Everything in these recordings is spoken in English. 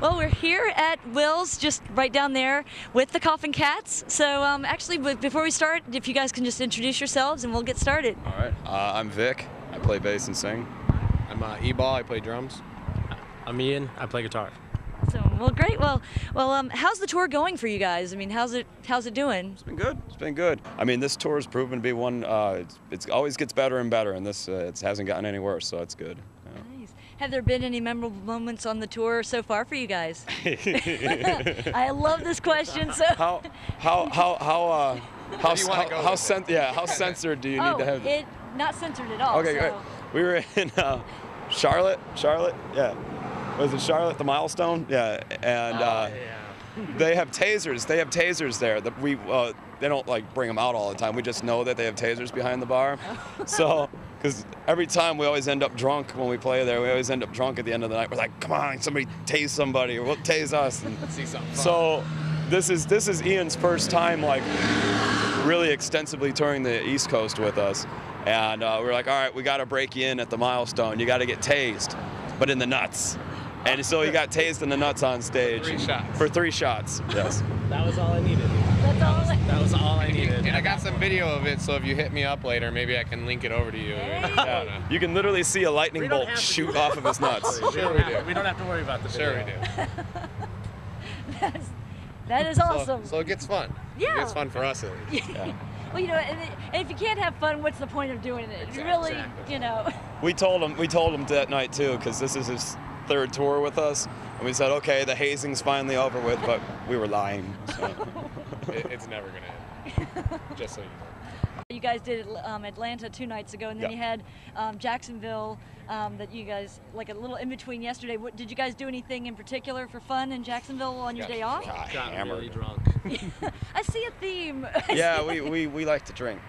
Well, we're here at Will's, just right down there with the Koffin Kats. So, um, actually, before we start, if you guys can just introduce yourselves and we'll get started. All right. Uh, I'm Vic. I play bass and sing. I'm uh, E-ball. I play drums. I'm Ian. I play guitar. So, well, great. Well, well, um, how's the tour going for you guys? I mean, how's it how's it doing? It's been good. It's been good. I mean, this tour has proven to be one. Uh, it's, it's always gets better and better, and this uh, it hasn't gotten any worse, so it's good. Yeah. Nice. Have there been any memorable moments on the tour so far for you guys? I love this question. So, How how how how uh, how do you wanna how, how, with cen- yeah how censored do you need oh, to have? it not censored at all. okay, so. great. We were in uh, Charlotte. Charlotte. Yeah. Was it Charlotte? The milestone. Yeah. And. uh, they have tasers. They have tasers there. That we uh, they don't like bring them out all the time. We just know that they have tasers behind the bar. so because every time we always end up drunk when we play there. We always end up drunk at the end of the night. We're like, come on, somebody tase somebody, or we'll tase us. And Let's see something. so this is this is Ian's first time like really extensively touring the East Coast with us, and uh, we are like, all right, we got to break you in at the milestone. You got to get tased, but in the nuts. And so he got tased in the nuts on stage Three shots. for three shots. Yes. That was all I needed. That's all. That was all I needed. and I got some video of it, so if you hit me up later, maybe I can link it over to you. if you Yeah. You can literally see a lightning bolt shoot off of his nuts. We Sure we do. We don't have to worry about the video. Sure we do. That's, that is awesome. So, it gets fun. Yeah. It gets fun for us at least. Yeah. Well, you know, and if you can't have fun, what's the point of doing it? Exactly. really, Exactly. you know. We told him we told him that night too because this is his third tour with us, and we said, okay, the hazing's finally over with, but we were lying. So. It, it's never gonna end. Just so you know. You guys did um, Atlanta two nights ago, and then Yeah. you had um, Jacksonville. Um, that you guys like a little in between yesterday. What, did you guys do anything in particular for fun in Jacksonville on your Yeah. day off? God, Got hammered. really drunk. I see a theme. yeah, we, we, we like to drink.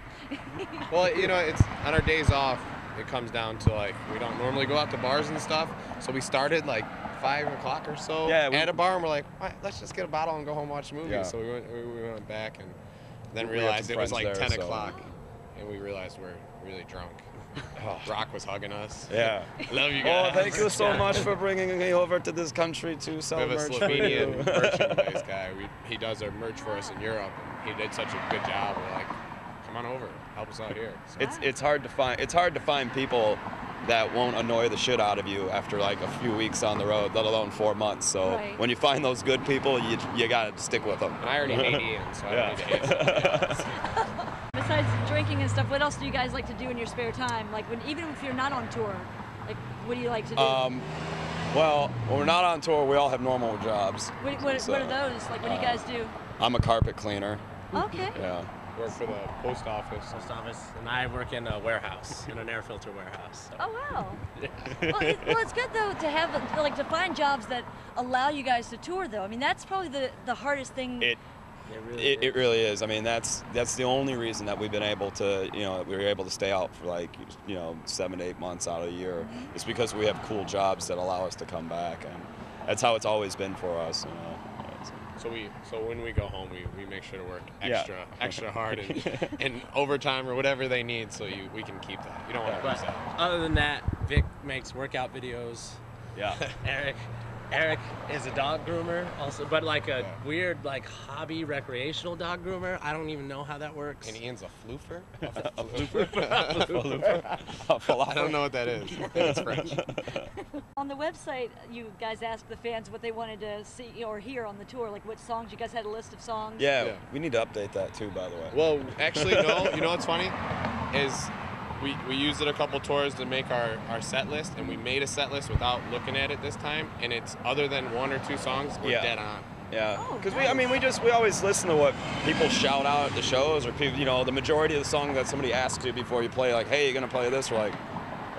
Well, you know, it's on our days off. It comes down to like we don't normally go out to bars and stuff, so we started like five o'clock or so Yeah, we- at a bar, and we're like, "All right, let's just get a bottle and go home and watch a movie. Yeah. So we went, we, we went back and then We realized it was like there, 10 so- o'clock, and we realized we're really drunk. Oh, Rock was hugging us. yeah. Love you guys. Oh, thank you so much for bringing me over to this country to sell merch. We have a Slovenian merchandise guy. We, he does our merch for us in Europe. and He did such a good job. We're like, come on over, help us out here. So It's it's hard to find it's hard to find people that won't annoy the shit out of you after like a few weeks on the road, let alone four months. So Right. when you find those good people, you you gotta stick with them. and I already hate Ian, so I don't need to hate Yeah. Besides drinking and stuff, what else do you guys like to do in your spare time? Like when even if you're not on tour, like what do you like to do? um, well, when we're not on tour, we all have normal jobs. what, what, what are those? Like what do you guys do? I'm a carpet cleaner. Okay. Yeah. Work for the post office. Post office, and I work in a warehouse, in an air filter warehouse. So. Oh wow. well, it, well, it's good though to have like to find jobs that allow you guys to tour though. I mean, that's probably the the hardest thing. It It really It, it is. really is. I mean, that's that's the only reason that we've been able to, you know, we were able to stay out for like, you know, seven to eight months out of the year. Mm-hmm. It's because we have cool jobs that allow us to come back, and that's how it's always been for us. You know. So we, so when we go home, we, we make sure to work Yeah. extra, extra hard and, and overtime or whatever they need, so you we can keep that. You don't want to lose that. other than that, Vic makes workout videos. Yeah. Eric, Eric is a dog groomer also, but like a Yeah. weird like hobby recreational dog groomer. I don't even know how that works. And Ian's a floofer. a flooper. a flooper. A falafel. I don't know what that is. It's French. On the website, you guys asked the fans what they wanted to see or hear on the tour, like what songs. You guys had a list of songs. Yeah, Yeah. we need to update that too, by the way. Well, actually, no. You know what's funny? Is we, we used it a couple tours to make our, our set list, and we made a set list without looking at it this time, and it's other than one or two songs, we're Yeah. dead on. Yeah, Oh, because we, I mean, we just we always listen to what people shout out at the shows, or people, you know, the majority of the song that somebody asks you before you play, like, hey, you're gonna play this, we're like,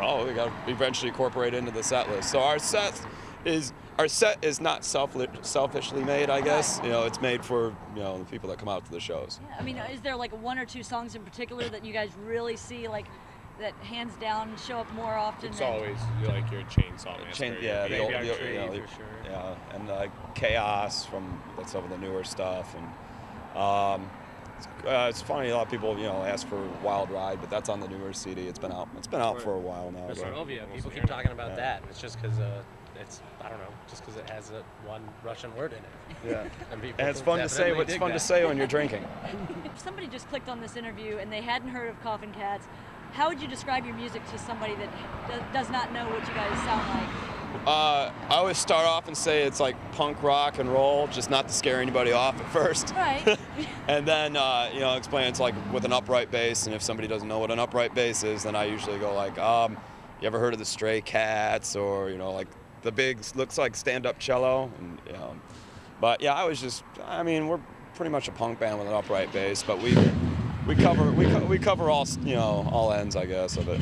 oh, we gotta eventually incorporate into the set list. So our set is our set is not self selfishly made, I guess. You know, it's made for you know the people that come out to the shows. Yeah, I mean, is there like one or two songs in particular that you guys really see like that hands down show up more often? It's than- always like your chainsaw massacre. Chain, your yeah, the old, the, Tree, you know, for sure. yeah, and uh, chaos from that's some of the newer stuff, and um, it's, uh, it's funny a lot of people you know ask for Wild Ride, but that's on the newer CD. It's been out. It's been out for a while now. For but- Sorovia, people keep talking about Yeah. that. It's just because uh, it's I don't know, just because it has a one Russian word in it. Yeah. And, And it's fun to say. definitely It's dig fun to say when you're drinking. If somebody just clicked on this interview and they hadn't heard of Koffin Kats, how would you describe your music to somebody that does not know what you guys sound like? Uh, I always start off and say it's like punk rock and roll, just not to scare anybody off at first. Right. and then uh, you know explain it's like with an upright bass, and if somebody doesn't know what an upright bass is, then I usually go like, um, you ever heard of the Stray Cats, or you know like the big looks like stand-up cello, and you know, but yeah, I was just, I mean, we're pretty much a punk band with an upright bass, but we we cover we, co- we cover all you know all ends, I guess, of it.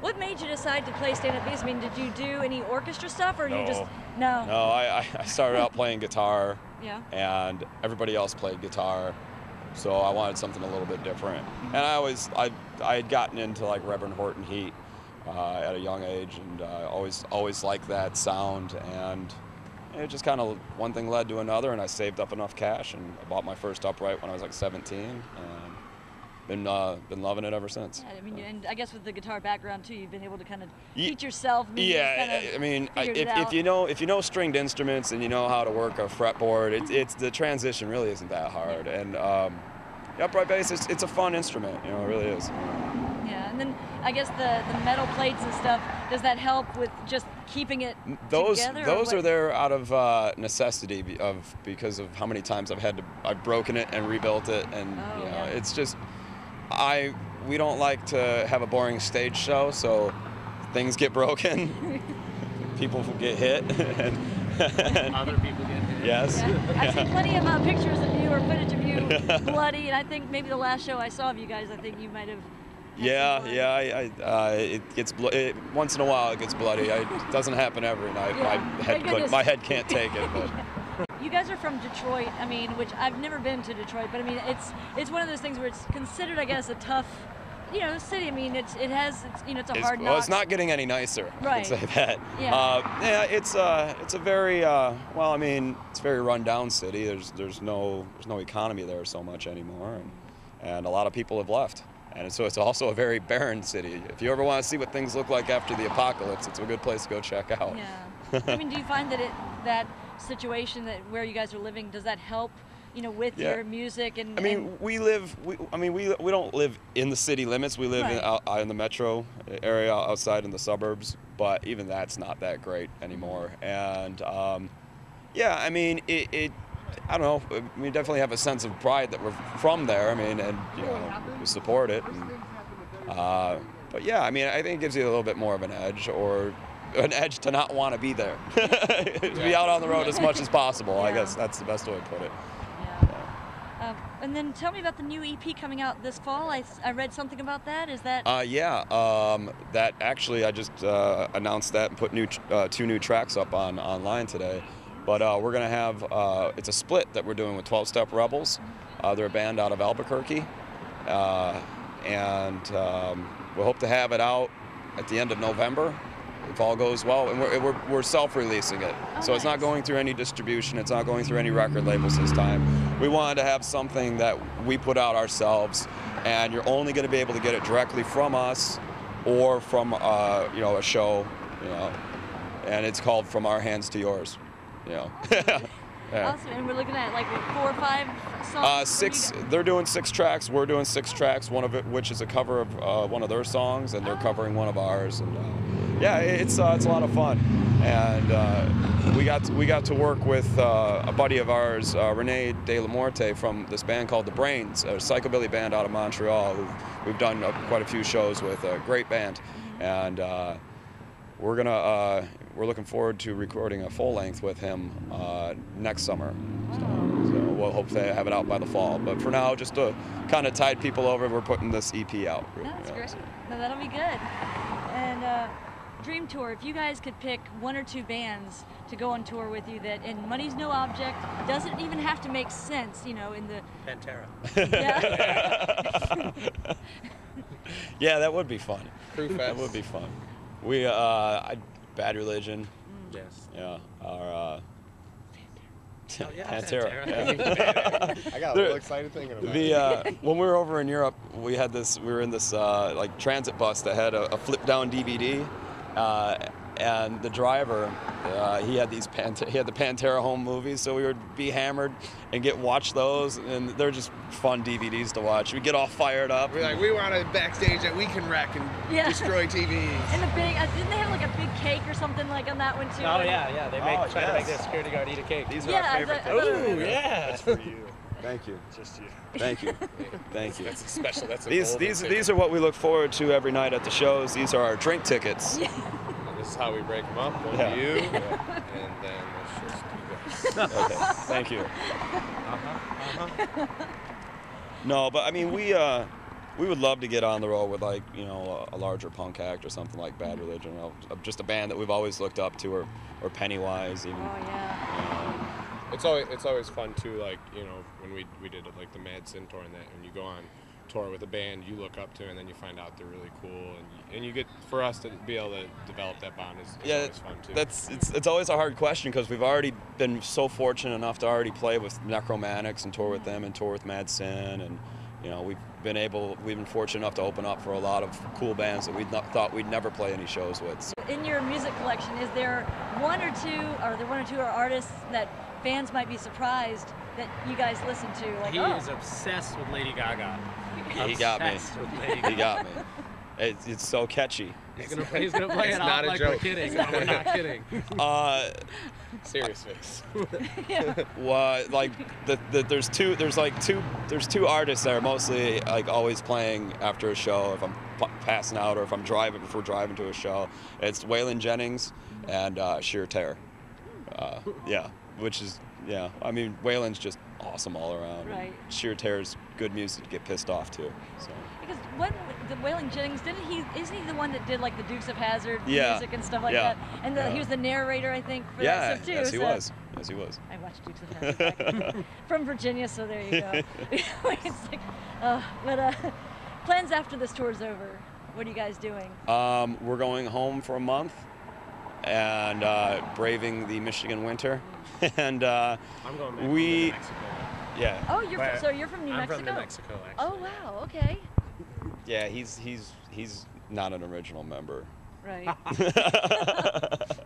what made you decide to play stand-up bass? I mean, did you do any orchestra stuff, or you just no? No, I, I- I started out playing guitar. Yeah. and everybody else played guitar so i wanted something a little bit different and i always i, I had gotten into like reverend horton heat uh, at a young age and uh, always always liked that sound and it just kind of one thing led to another and i saved up enough cash and I bought my first upright when i was like 17 and been uh, been loving it ever since I mean, and I guess with the guitar background too, you've been able to kind of teach yourself. Yeah, kind I- of I mean, I- if, if you know if you know stringed instruments and you know how to work a fretboard, it's it's the transition really isn't that hard. And um, the upright bass, it's, it's a fun instrument. You know, it really is. Yeah, and then I guess the the metal plates and stuff. Does that help with just keeping it Those together? those are there out of uh, necessity of because of how many times I've had to I've broken it and rebuilt it, and Oh, you know, yeah. it's just I we don't like to have a boring stage show, so things get broken, people get hit, and, and Other people get hit. yes. Yeah. I've seen plenty of uh, pictures of you or footage of you bloody, and I think maybe the last show I saw of you guys, I think you might have. Yeah, yeah, I, I, uh, it gets blo- it, once in a while it gets bloody. I, it doesn't happen every night. Yeah, My head, my head can't take it. But You guys are from Detroit. I mean, which I've never been to Detroit, but I mean, it's it's one of those things where it's considered, I guess, a tough, you know, city. I mean, it's it has, it's, you know, it's a it's, hard well, it's not getting any nicer. I Right. can say that. Yeah. Uh, yeah, it's uh, it's a very uh, well. I mean, it's a very rundown city. There's there's no there's no economy there so much anymore, and and a lot of people have left. And so it's also a very barren city. If you ever want to see what things look like after the apocalypse, it's a good place to go check out. Yeah. I mean, do you find that it that situation that where you guys are living does that help, you know, with Yeah. your music and? I mean, and- we live. We, I mean, we we don't live in the city limits. We live in, Right. out, out in the metro area, outside in the suburbs. But even that's not that great anymore. And um, yeah, I mean, it, it. I don't know. We definitely have a sense of pride that we're from there. I mean, and you know, we support it. And, uh, but yeah, I mean, I think it gives you a little bit more of an edge, or an edge to not want to be there. to be out on the road as much as possible. I guess that's the best way to put it. yeah. Um, and then tell me about the new EP coming out this fall. I, I read something about that. Is that? Uh, yeah, um, that actually I just uh, announced that and put new tr- uh, two new tracks up on online today. But uh, we're gonna have uh, it's a split that we're doing with 12 Step Rebels. Uh, they're a band out of Albuquerque, uh, and um, we hope to have it out at the end of November if all goes well. And we're, we're, we're self-releasing it, Oh, so it's not going through any distribution. It's not going through any record labels this time. We wanted to have something that we put out ourselves, and you're only going to be able to get it directly from us, or from uh, you know a show, you know, and it's called From Our Hands to Yours, you know. Yeah. Awesome. And we're looking at like what, four or five songs. Uh, What do you six. They're doing six tracks. We're doing six tracks. One of it, which is a cover of uh, one of their songs, and they're Oh. covering one of ours. And uh, yeah, it's uh, it's a lot of fun. And uh, we got to, we got to work with uh, a buddy of ours, uh, Rene De La Morte, from this band called The Brains, a psychobilly band out of Montreal. Who we've done uh, quite a few shows with. A great band, and. Uh, we're gonna uh, we're looking forward to recording a full length with him uh, next summer. So, so we'll hope hopefully have it out by the fall. But for now, just to kind of tide people over, we're putting this EP out. That's Yeah, great. No, that'll be good. And uh, Dream Tour, if you guys could pick one or two bands to go on tour with you that, and money's no object, doesn't even have to make sense, you know, in the. Pantera. Yeah. yeah, that would be fun. Crew That would be fun. We uh, Bad Religion, Yes. yeah, our uh, Oh, yeah, Pantera. Pantera. yeah. I got a little excited thinking about The it. uh, when we were over in Europe, we had this. We were in this uh, like transit bus that had a, a flip down DVD, uh, and the driver, uh, he had these Pant- he had the Pantera home movies, so we would be hammered and get watch those, and they're just fun DVDs to watch. We get all fired up. We're like, we want a backstage that we can wreck and Yeah. destroy TVs. And the big, uh, didn't they have like a big cake or something like on that one too? Oh yeah, yeah. They make Oh, try to make yes. the security guard eat a cake. These are Yeah, our favorite. thought- I thought- things. Ooh, yeah. That's for you. Thank you, Just you. thank you, thank you. That's a special. That's a These golden these ticket. these are what we look forward to every night at the shows. These are our drink tickets. Yeah. This is how we break them up. One Yeah. to you, and then let's just do this. Okay, thank you. No, but I mean, we uh, we would love to get on the road with like you know a, a larger punk act or something like Bad Religion, or just a band that we've always looked up to, or or Pennywise even. Oh yeah. It's always it's always fun too. Like you know when we we did like the Mad Sin tour and that, when you go on tour with a band you look up to and then you find out they're really cool and you, and you get for us to be able to develop that bond is, is yeah, always fun too. that's it's, it's always a hard question because we've already been so fortunate enough to already play with Nekromantix and tour with them and tour with Mad Sin and you know we've been able we've been fortunate enough to open up for a lot of cool bands that we not thought we'd never play any shows with. So, In your music collection, is there one or two, are there one or two artists that fans might be surprised that you guys listen to? Like, He oh, is obsessed with Lady Gaga. He got me. Obsessed With Lady he got me. It's, it's so catchy. He's gonna play, he's gonna play It's it not off a like we're joke. kidding. No, we're not kidding. Uh, serious face. Well, like the, the, there's two there's like two there's two artists that are mostly like always playing after a show if I'm p- passing out or if I'm driving if we're driving to a show it's Waylon Jennings and uh, Sheer Terror uh, yeah which is yeah I mean Waylon's just awesome all around Right. Sheer Terror's good music to get pissed off to so because when the Waylon Jennings didn't he? Isn't he the one that did like the Dukes of Hazzard Yeah. music and stuff like Yeah. that? And the, Yeah. he was the narrator, I think, for yeah that stuff too. yes he so- was yes he was I watched Dukes of Hazzard from Virginia, so there you go. it's like, uh, but uh, plans after this tour's over. What are you guys doing? um, we're going home for a month and uh, braving the Michigan winter and uh, I'm going back to We- Mexico. yeah Oh, you're from, so you're from New I'm Mexico. from New Mexico, actually. Oh wow, okay, Yeah, he's he's he's not an original member. right.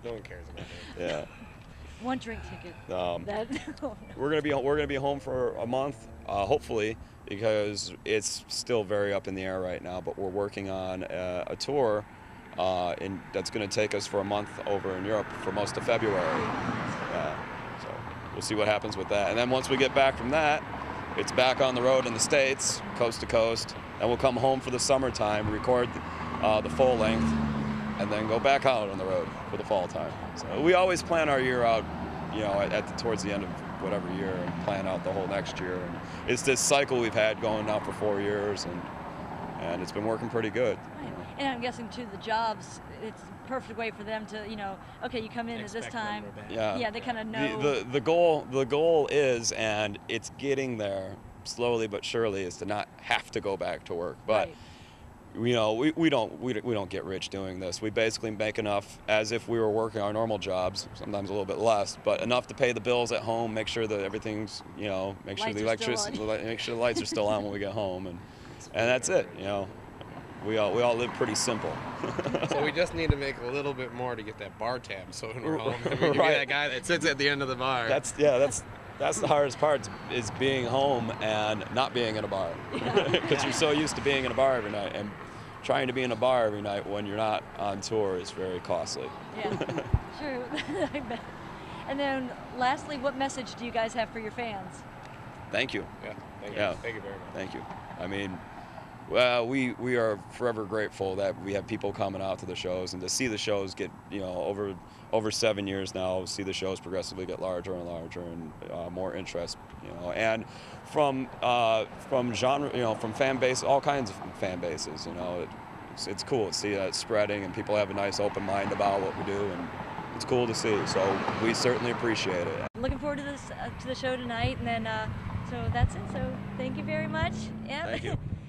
No one cares about that. Yeah. One drink ticket. Um, That. oh, we're gonna be we're gonna be home for a month, uh, hopefully, because it's still very up in the air right now. But we're working on a, a tour, uh, in, that's gonna take us for a month over in Europe for most of February. Yeah. So we'll see what happens with that. And then once we get back from that, it's back on the road in the states, coast to coast. and we'll come home for the summertime, record uh, the full length, and then go back out on the road for the fall time. So we always plan our year out, you know, at, at the, towards the end of whatever year, and plan out the whole next year. And it's this cycle we've had going now for four years, and and it's been working pretty good. Right. And I'm guessing too the jobs. It's a perfect way for them to, you know, okay, you come in at this time. Yeah. Yeah, they kind of know. The, the the goal the goal is, and it's getting there slowly but surely, is to not have to go back to work, but. Right. you know, we, we don't we, we don't get rich doing this. We basically make enough as if we were working our normal jobs, sometimes a little bit less, but enough to pay the bills at home, make sure that everything's you know, make sure the electricity, make sure the lights are still on when we get home, and and that's it. You know, we all we all live pretty simple. So we just need to make a little bit more to get that bar tab. So when we're home, we can be Right. that guy that sits at the end of the bar. that's yeah, that's. That's the hardest part is being home and not being in a bar because you're so used to being in a bar every night and trying to be in a bar every night when you're not on tour is very costly. Yeah, true. I bet. And then, lastly, what message do you guys have for your fans? Thank you. yeah. Thank Yeah. you. Thank you very much. Thank you. I mean, well, we we are forever grateful that we have people coming out to the shows and to see the shows get you know over over seven years now. See the shows progressively get larger and larger and uh, more interest. You know, and from uh, from genre, you know, from fan base, all kinds of fan bases. You know, it, it's, it's cool to see that spreading and people have a nice open mind about what we do and. It's cool to see, so we certainly appreciate it. Looking forward to this uh, to the show tonight, and then uh, so that's it. So thank you very much. Yep. Thank you.